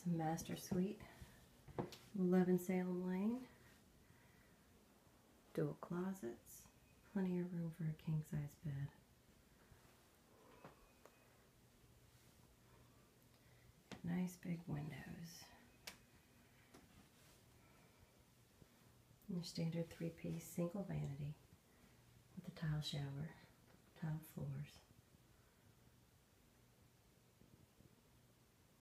It's master suite. 11 Salem Lane. Dual closets. Plenty of room for a king size bed. Nice big windows. Your standard three piece single vanity with a tile shower, tile floors.